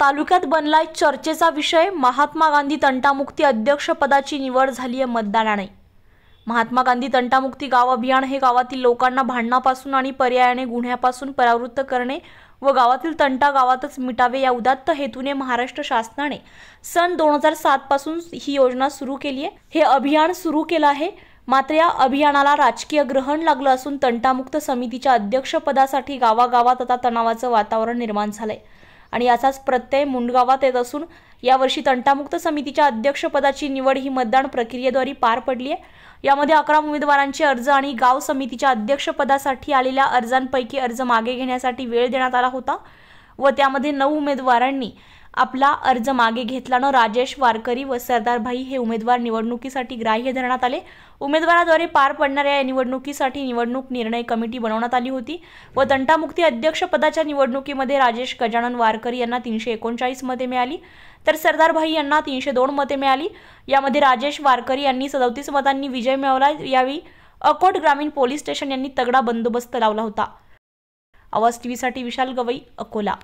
तालुक्यात बनलाय चर्चेचा विषय. महात्मा गांधी तंटामुक्ती अध्यक्षपदाची निवड झाली आहे मतदानाने. महात्मा गांधी तंटामुक्ती गाव अभियान हे गावातील लोकांना भांडणापासून आणि पर्यायाने गुन्ह्यापासून परावृत्त करणे व गावातील तंटा गावातच मिटावे या उदात्त हेतूने महाराष्ट्र शासनाने सन दोन हजार सातपासून ही योजना सुरू केली आहे. हे अभियान सुरू केलं आहे. मात्र या अभियानाला राजकीय ग्रहण लागलं असून तंटामुक्त समितीच्या अध्यक्षपदासाठी गावागावात आता तणावाचं वातावरण निर्माण झालंय. आणि याचाच प्रत्यय मुंडगावात येत असून यावर्षी तंटामुक्त समितीच्या अध्यक्षपदाची निवड ही मतदान प्रक्रियेद्वारे पार पडली आहे. यामध्ये अकरा उमेदवारांचे अर्ज आणि गाव समितीच्या अध्यक्षपदासाठी आलेल्या अर्जांपैकी अर्ज मागे घेण्यासाठी वेळ देण्यात आला होता व त्यामध्ये नऊ उमेदवारांनी आपला अर्ज मागे घेतल्यानं राजेश वारकरी व सरदारभाई हे उमेदवार निवडणुकीसाठी ग्राह्य धरण्यात आले. उमेदवाराद्वारे पार पडणाऱ्या या निवडणुकीसाठी निवडणूक निर्णय कमिटी बनवण्यात आली होती व तंटामुक्ती अध्यक्षपदाच्या निवडणुकीमध्ये राजेश गजानन वारकरी यांना तीनशे एकोणचाळीस मते मिळाली तर सरदारभाई यांना तीनशे दोन मते मिळाली. यामध्ये राजेश वारकरी यांनी सदोतीस मतांनी विजय मिळवला. यावेळी अकोट ग्रामीण पोलीस स्टेशन यांनी तगडा बंदोबस्त लावला होता. आवाज टीव्हीसाठी विशाल गवई अकोला.